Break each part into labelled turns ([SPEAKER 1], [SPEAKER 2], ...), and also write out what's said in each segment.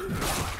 [SPEAKER 1] Ugh!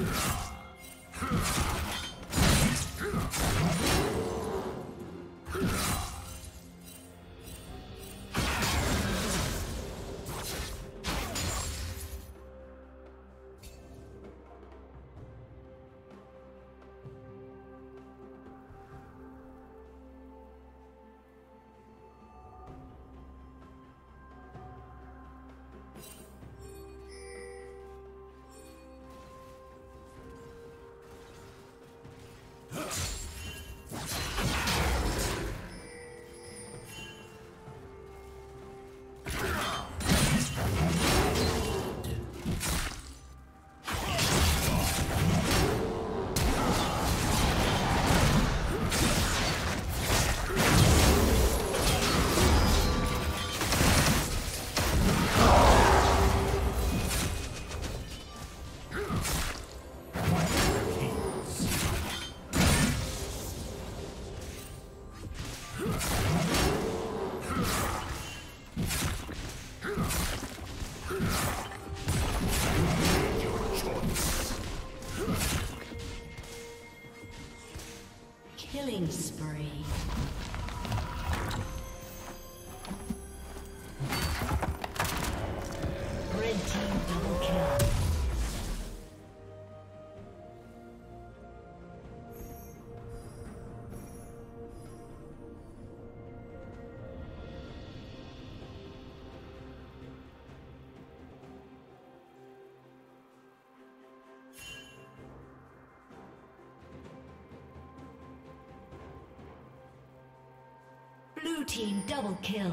[SPEAKER 2] Yeah. Team double kill.